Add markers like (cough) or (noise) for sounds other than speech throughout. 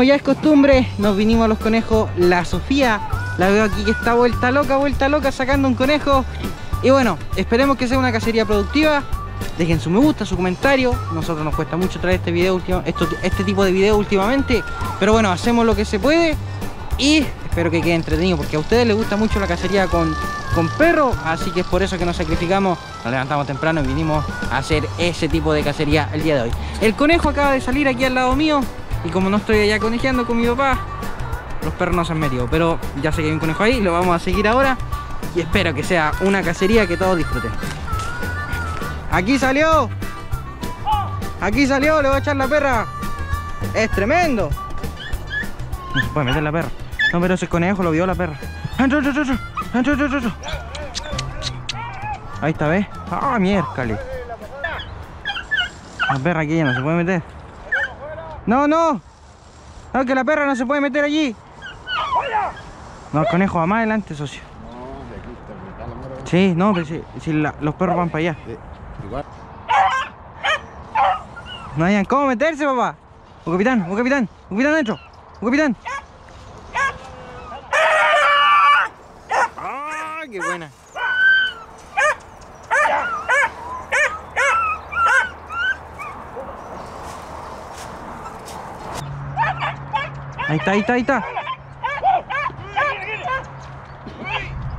como ya es costumbre, nos vinimos a los conejos. La Sofía, la veo aquí que está vuelta loca, vuelta loca, sacando un conejo. Y bueno, esperemos que sea una cacería productiva. Dejen su me gusta, su comentario. Nosotros nos cuesta mucho traer este video último, este tipo de video últimamente. Pero bueno, hacemos lo que se puede. Y espero que quede entretenido porque a ustedes les gusta mucho la cacería con, con perro. Así que es por eso que nos sacrificamos, nos levantamos temprano y vinimos a hacer ese tipo de cacería el día de hoy. El conejo acaba de salir aquí al lado mío. Y como no estoy allá conejeando con mi papá, los perros no se han metido. Pero ya sé que hay un conejo ahí, lo vamos a seguir ahora. Y espero que sea una cacería que todos disfruten. Aquí salió. Aquí salió, le voy a echar la perra. Es tremendo. No se puede meter la perra. No, pero ese conejo lo vio la perra. Ahí está, ¿ves? Ah, miércoles. La perra aquí ya no se puede meter. No, no. No, que la perra no se puede meter allí. No, conejo va más adelante, socio. Sí, no, pero si, la- los perros van para allá. Igual. No hayan cómo meterse, papá. Un capitán, un capitán, un capitán dentro. Un capitán. Ahí está, ahí está, ahí está.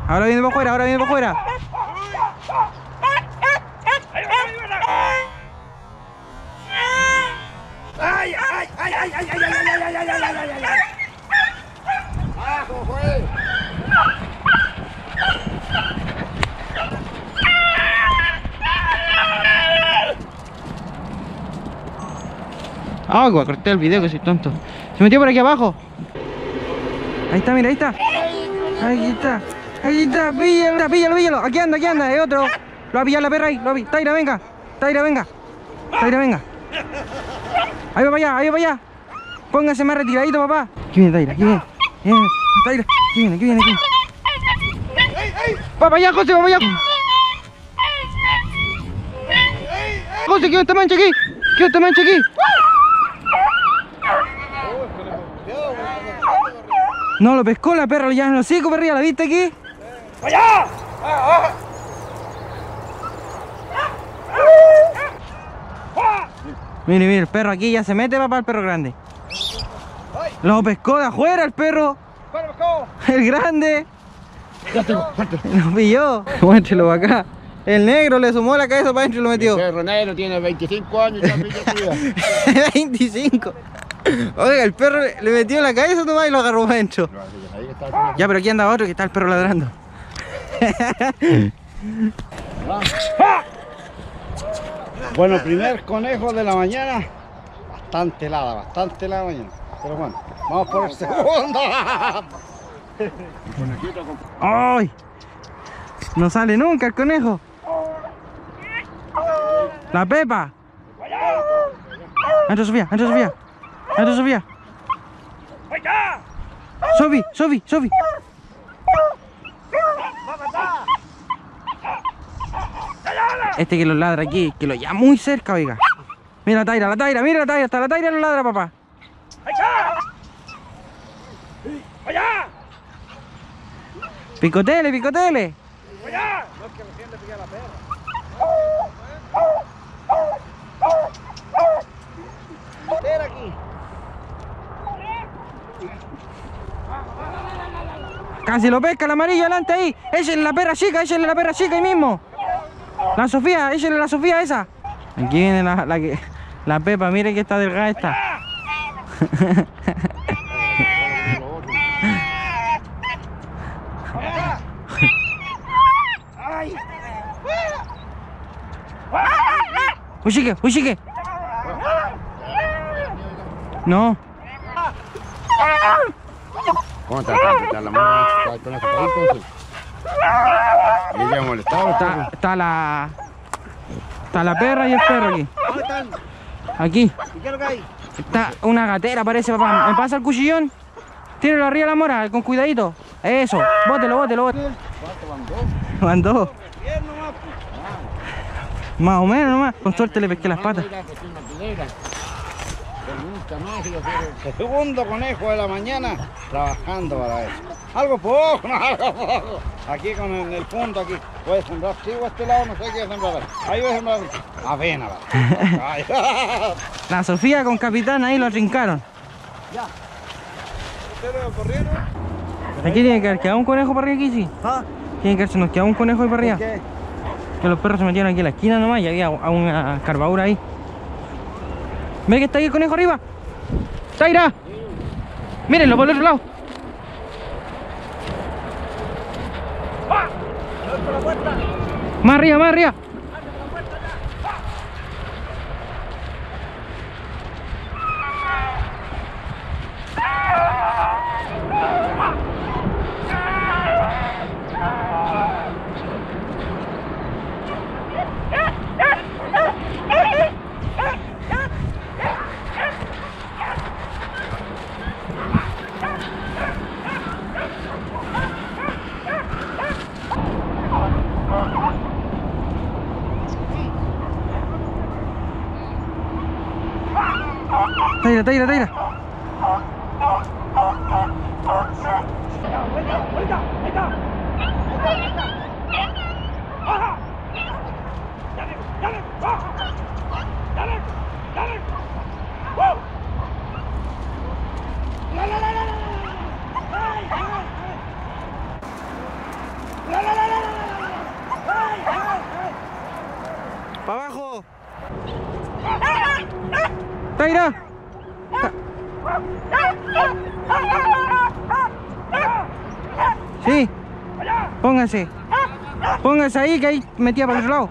Ahora viene para afuera, ahora viene para afuera. Ah, voy a cortar el video que soy tonto. Se metió por aquí abajo. Ahí está, mira, ahí está. Ahí está. Ahí está, píllalo, píllalo, píllalo. Aquí anda, aquí anda, es otro. Lo va a pillar la perra ahí, lo va. Taira, venga. Taira, venga. Taira, venga. Ahí va para allá, ahí va para allá. Póngase más retiradito, papá. Aquí viene Taira, aquí viene. Viene. Taira, aquí viene, aquí viene, aquí viene. Va para allá, José, va para allá. José, ¿qué esta mancha aquí? ¿Qué esta mancha aquí? No, lo pescó la perra, ya no sé, perrilla, ¿la viste aquí? Mire, mire, el perro aquí ya se mete, papá, el perro grande. Lo pescó de afuera el perro. El grande. Lo pilló. Muéstrelo acá. El negro le sumó la cabeza para adentro y lo metió. Perro negro tiene 25 años y también ya cuida. 25. (laughs) Oiga, el perro le metió la cabeza nomás y lo agarró para adentro. Ya, pero aquí anda otro que está el perro ladrando. (laughs) Bueno, primer conejo de la mañana. Bastante helada, bastante helada mañana. Pero bueno, vamos por el segundo. (laughs) ¡Ay! No sale nunca el conejo. La Pepa. Entra Sofía, entra Sofía. Entra Sofía. Sofi, Sofi, Sofi. Este que lo ladra aquí, que lo llama muy cerca, oiga. Mira la Taira, la Taira, mira la Taira, hasta la Taira lo ladra, papá. Picotele, picotele. Casi lo pesca el amarillo adelante ahí. Ella es la perra chica, ella es la perra chica ahí mismo. La Sofía, ella es la Sofía esa. Aquí viene la, la. La Pepa, mire que está delgada esta. (laughs) Uy, uy, No. ¿Cómo te está la mano? ¿Está el conejo por ahí, entonces? ¿Y molestado? Está, está la. Está la perra y el perro aquí. ¿Dónde están? Aquí. ¿Y qué es lo que hay? Está una gatera, parece, papá. ¿Me pasa el cuchillón? Tíralo arriba de la mora, con cuidadito. Eso. Bótelo, bótelo, bótelo. ¿Cuánto van dos? Más o menos nomás. Con suerte le pesqué las patas. Segundo conejo de la mañana trabajando para eso. Algo poco, (laughs) no, algo poco. Aquí con el, el punto, aquí. Voy a sembrar chivo a este lado, no sé qué sembrar. Ahí voy a sembrar avena. (laughs) La Sofía con capitán ahí lo trincaron. ¿Ustedes corrieron? Aquí tiene que haber quedado un conejo para arriba aquí, sí. ¿Ah? Tiene que haberse nos quedado un conejo ahí para arriba. ¿Qué? Que los perros se metieron aquí en la esquina nomás y había una carbadura ahí. ¿Ve que está ahí el conejo arriba? ¡Taira! Mírenlo por el otro lado. Más arriba, más arriba. Taira, Taira, Taira. ¡Para Póngase. Póngase ahí que ahí metía para el otro lado.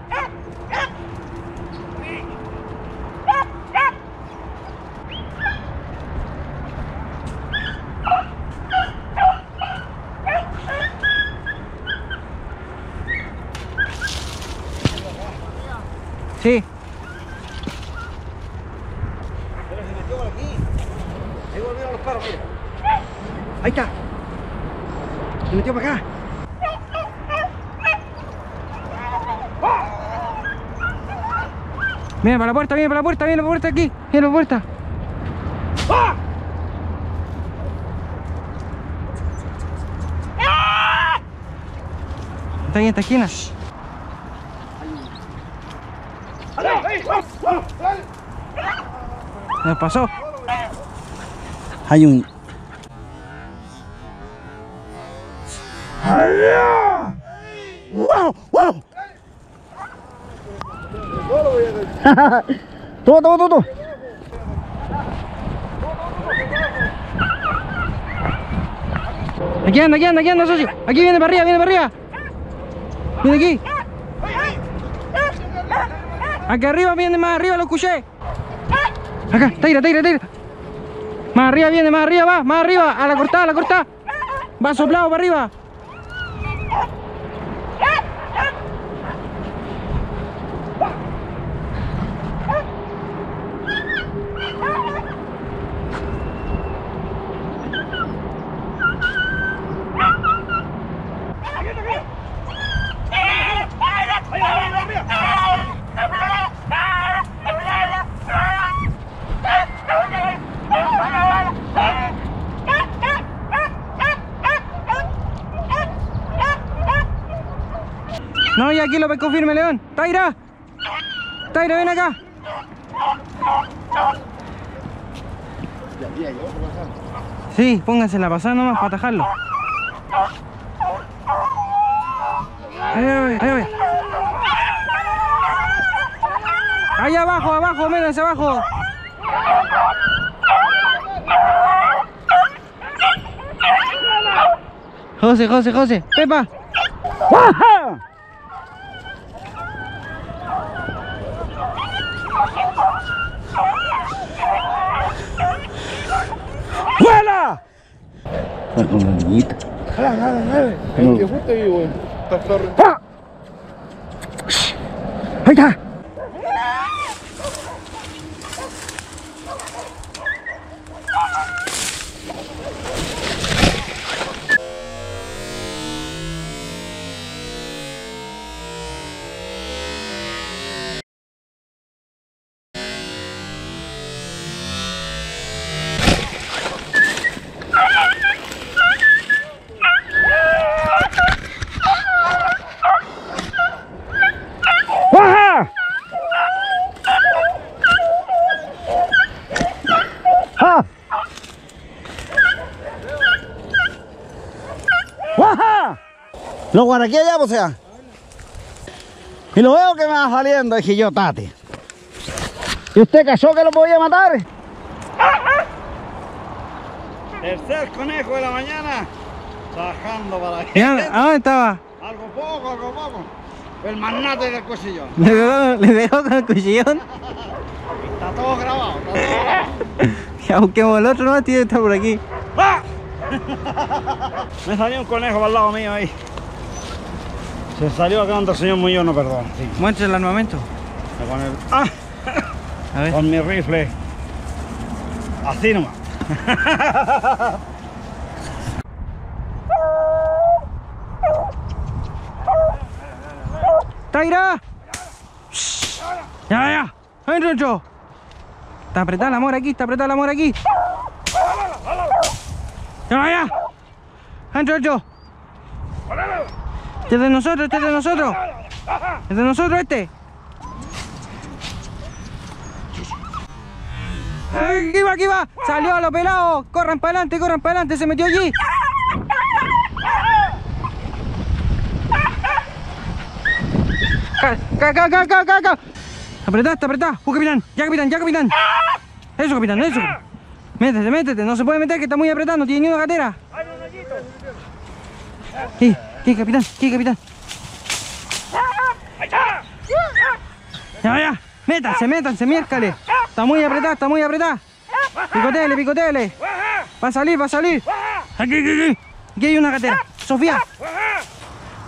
Sí. Pero se metió por aquí. Ahí volvieron los perros, mira. Ahí está. Se metió para acá. Viene para la puerta, viene para la puerta, para la puerta aquí. Para la puerta. Está ahí en esta esquina. Nos pasó. Hay un. (laughs) Toma, toma, toma. Aquí anda, aquí anda, aquí anda, socio. Aquí viene para arriba, viene para arriba. Viene aquí. Aquí arriba viene, más arriba lo escuché. Acá, tira, tira, tira. Más arriba viene, más arriba va, más arriba, a la cortada, a la cortada. Va soplado para arriba. No, y aquí lo pescó firme, León. Taira. Taira, ven acá. Sí, pónganse la pasada nomás para atajarlo. Ahí ahí abajo, abajo, métanse abajo. José, José, José. Pepa. ¡Vuela! Que justo ahí, weón. Está flor. ¡Ah! ¡Ahí está! Lo guaraqué allá, pues sea. Y lo veo que me va saliendo, dije yo, Tati. ¿Y usted cachó que lo podía matar? Tercer conejo de la mañana, bajando para. ¿Y ¿A dónde estaba? Algo poco, algo poco. El magnate del cuchillón. (laughs) Le pegó, le pegó con el cuchillón. Está todo grabado, está todo grabado. (laughs) Busquemos el otro, no, tiene que estar por aquí. ¡Ah! (laughs) Me salió un conejo al lado mío ahí. Se salió acá donde el señor Muñoz no perdona. Sí. Muestra el armamento. Con, el- ¡Ah! (laughs) A ver. con mi rifle. Así nomás. (laughs) ¡Taira! ¡Ya, ya! ¡Ven, Roncho! Está apretada la mora aquí, está apretada la mora aquí. ¡Ya, ya! ¡Ven, Roncho! Este es de nosotros, este es de nosotros. Es de nosotros este. ¡Ay, ¡Aquí va, aquí va! ¡Salió a los pelados! ¡Corran para adelante, corran para adelante! ¡Se metió allí! ¡Ca, ca, ca, ca, ca, ca, ca! Apretá. ¡Uh, capitán! ¡Ya, capitán, ya, capitán! Eso, capitán, eso. Métete, métete. No se puede meter, que está muy apretado. Tiene ni una gatera. ¿Qué? ¿Qué, capitán? ¿Qué, capitán? Ya, ya. Métanse, métanse, miércale. Está muy apretado, está muy apretado. Picotele, picotele. Va a salir, va a salir. Aquí, aquí, aquí. Aquí hay una gatera. Sofía.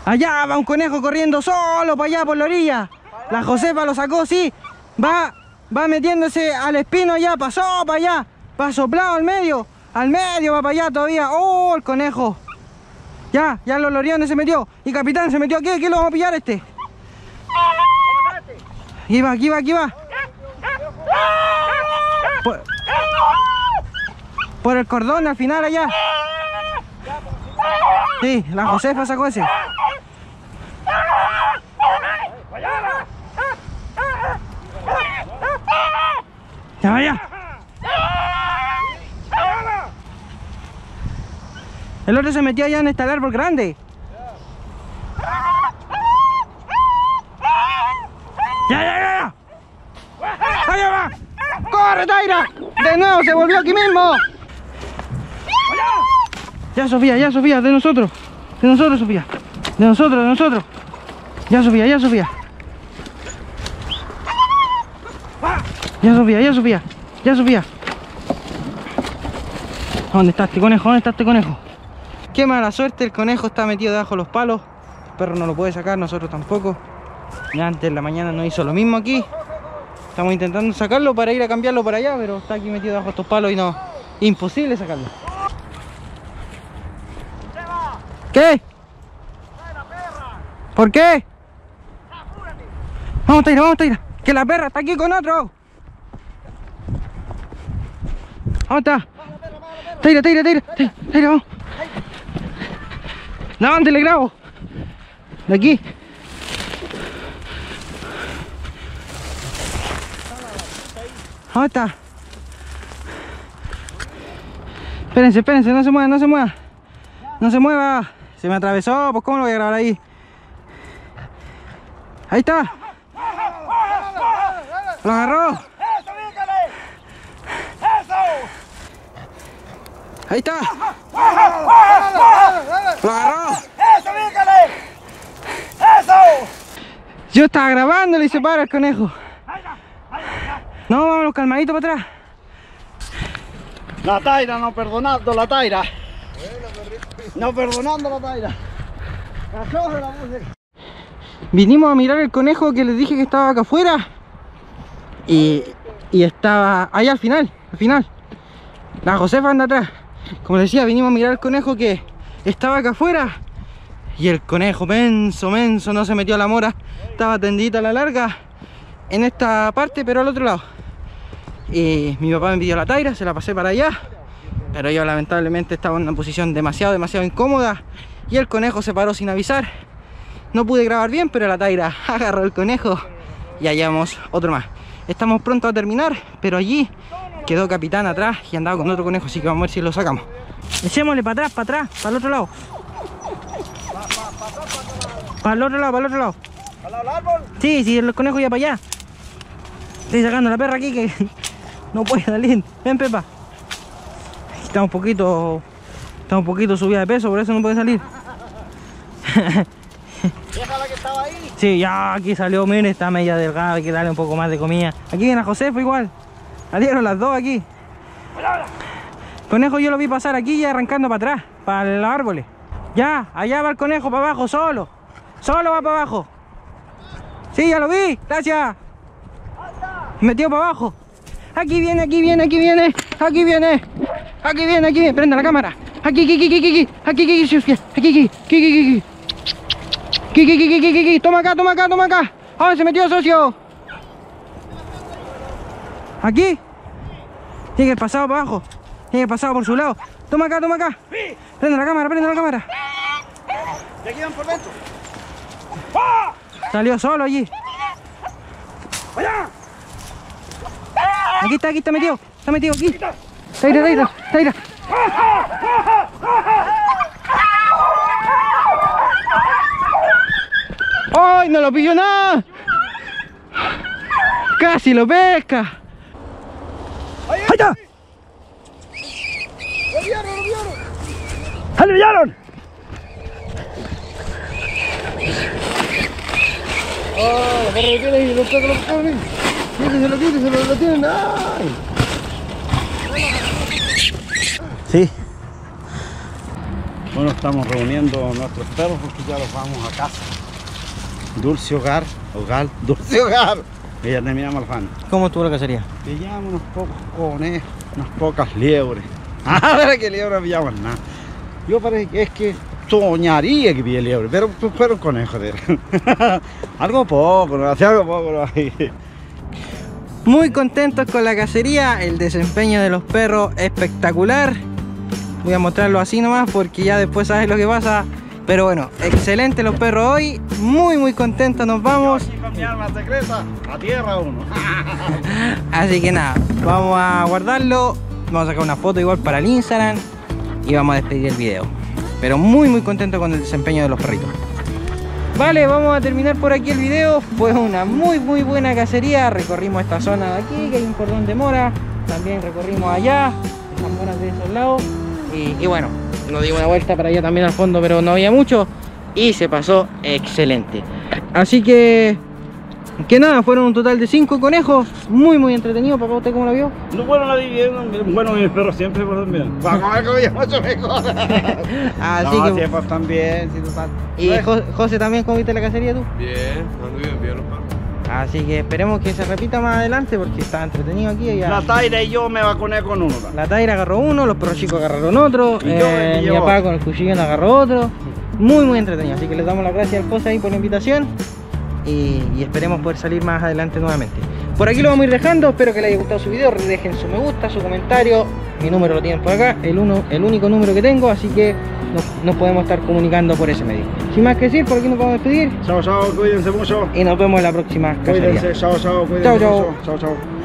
Allá va un conejo corriendo solo para allá por la orilla. La Josefa lo sacó, sí. Va, va metiéndose al espino allá, pasó para allá. Va soplado al medio. Al medio va para allá todavía. Oh, el conejo. Ya, ya los loriones se metió. Y capitán se metió aquí, aquí lo vamos a pillar este. Aquí va, aquí va, aquí va. Por, por el cordón al final allá. Sí, la Josefa sacó ese. Ya vaya. El otro se metió allá en este árbol grande. Ya, ya, ya. Allá va. ¡Corre, Taira! De nuevo se volvió aquí mismo. Ya, Sofía, ya, Sofía, de nosotros. De nosotros, Sofía. De nosotros, de nosotros. Ya, Sofía, ya, Sofía. Ya, Sofía, ya, Sofía. Ya, Sofía. ¿Dónde está este conejo? ¿Dónde está este conejo? Qué mala suerte, el conejo está metido debajo de los palos. El perro no lo puede sacar, nosotros tampoco. Ya antes en la mañana no hizo lo mismo aquí. Estamos intentando sacarlo para ir a cambiarlo para allá, pero está aquí metido debajo de estos palos y no. Imposible sacarlo. ¿Qué? ¿Por qué? Vamos, Taira, vamos, Taira. Que la perra está aquí con otro. ¿Dónde está? Taira, Taira, Taira, Taira, vamos. ¿De dónde le grabo? De aquí. ¿Dónde está? Espérense, espérense, no se mueva, no se mueva. No se mueva. Se me atravesó, pues ¿cómo lo voy a grabar ahí? Ahí está. Lo agarró. Ahí está. Lo agarró. Yo estaba grabando y se para el conejo. No, vámonos calmadito para atrás. La Taira, no perdonando la Taira. No perdonando la Taira. La música. Vinimos a mirar el conejo que les dije que estaba acá afuera. Y, y estaba ahí al final, al final. La Josefa anda atrás. Como les decía, vinimos a mirar el conejo que estaba acá afuera. Y el conejo, menso, menso, no se metió a la mora. Estaba tendidita a la larga en esta parte, pero al otro lado. Y mi papá me pidió la taira, se la pasé para allá. Pero yo lamentablemente estaba en una posición demasiado, demasiado incómoda. Y el conejo se paró sin avisar. No pude grabar bien, pero la Taira (laughs) agarró el conejo y hallamos otro más. Estamos pronto a terminar, pero allí quedó capitán atrás y andaba con otro conejo, así que vamos a ver si lo sacamos. Echémosle para atrás, para atrás, para el otro lado. Para el otro lado, para el otro lado. ¿Al lado del árbol? Sí, sí, el conejo ya para allá. Estoy sacando la perra aquí que (laughs) no puede salir. Ven, Pepa. Está un poquito. Está un poquito subida de peso, por eso no puede salir. Déjala que estaba ahí. Sí, ya aquí salió, miren, está media delgada, hay que darle un poco más de comida. Aquí viene a Josefa igual. Salieron las dos aquí. Conejo yo lo vi pasar aquí y arrancando para atrás, para los árboles. Ya, allá va el conejo para abajo, solo. Solo va para abajo. Sí, ya lo vi, gracias. Metió para abajo. Aquí viene, aquí viene, aquí viene, aquí viene. Aquí viene, aquí viene, prenda la cámara. Aquí, aquí, aquí, aquí, aquí, aquí, aquí, aquí, aquí, aquí, aquí, aquí, aquí. Kiki, toma acá, toma acá, toma acá. ¿A dónde se metió, socio? ¿Aquí? Tiene que pasado para abajo. Tiene que pasado por su lado. Toma acá, toma acá. Prende la cámara, prende la cámara. De aquí van por dentro. Salió solo allí. ¡Allá! Aquí está, aquí está metido. Está metido aquí. Taira, Taira, Taira. ¡Ay, no lo pilló nada! ¡Casi lo pesca! ¡Ahí ¡Allá! ¡Lo vieron, lo vieron! ¡Se lo pillaron! Ah, la perra lo tiene y lo saca, lo lo tienen. ¡Ay! Sí. Bueno, estamos reuniendo nuestros perros porque ya los vamos a casa. Dulce hogar, hogar, dulce hogar. Ella terminamos al fan. ¿Cómo estuvo la cacería? Pillamos unos pocos conejos, unas pocas liebres. (laughs) Ah, pero que liebres pillamos nada. Yo parece que es que soñaría que pillé liebre, pero fueron conejos de (laughs) Algo poco, ¿no? Hacía algo poco, ¿no? (laughs) Muy contentos con la cacería, el desempeño de los perros espectacular. Voy a mostrarlo así nomás porque ya después sabes lo que pasa. Pero bueno, excelente los perros hoy, muy muy contentos nos vamos. Mi arma secreta, a tierra uno. (laughs) Así que nada, vamos a guardarlo, vamos a sacar una foto igual para el Instagram y vamos a despedir el video. Pero muy muy contento con el desempeño de los perritos. Vale, vamos a terminar por aquí el video. Fue una muy muy buena cacería. Recorrimos esta zona de aquí, que hay un cordón de mora. También recorrimos allá, esas moras de esos lados. Y, y bueno, nos dimos una vuelta para allá también al fondo, pero no había mucho. Y se pasó excelente. Así que, que nada, fueron un total de 5 conejos. Muy muy entretenido. Papá, ¿usted cómo lo vio? No, bueno, la dividen, bueno, mis perros siempre por bien. Para comer comida mucho mejor. (laughs) Así no, que, siempre están bien, sí, total. y Jo- José también, ¿cómo viste la cacería tú? Bien, ando bien, bien los perros. Así que esperemos que se repita más adelante porque está entretenido aquí. La Taira y yo me vacuné con uno. La Taira agarró uno, los perros chicos agarraron otro, Y yo eh, mi papá con el cuchillón agarró otro. Muy, muy entretenido. Así que les damos las gracias al José ahí por la invitación y, y esperemos poder salir más adelante nuevamente. Por aquí lo vamos a ir dejando, espero que les haya gustado su video, dejen su me gusta, su comentario, mi número lo tienen por acá, el, uno, el único número que tengo, así que nos, nos podemos estar comunicando por ese medio. Sin más que decir, por aquí nos vamos a despedir Chao, chao, cuídense mucho. y nos vemos en la próxima. Cuídense, chao, chao, cuídense Chao, chao. mucho. Chao, chao.